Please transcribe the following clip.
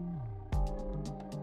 うん。